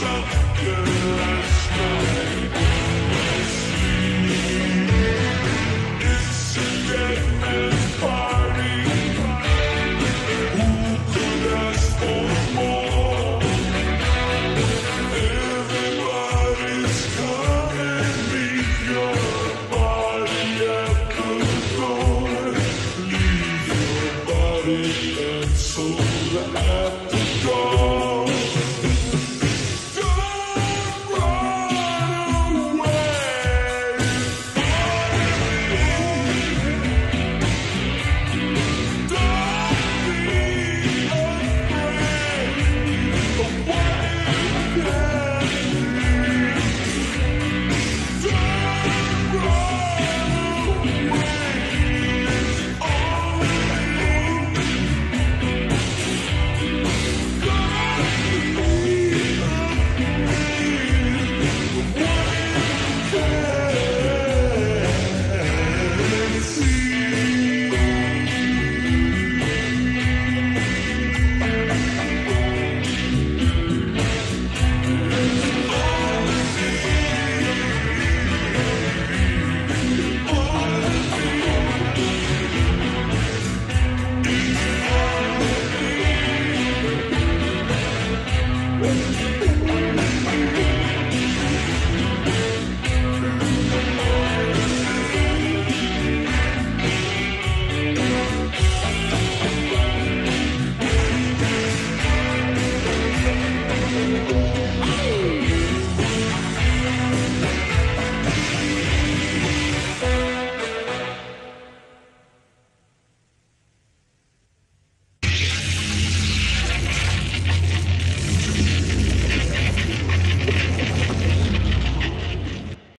So good.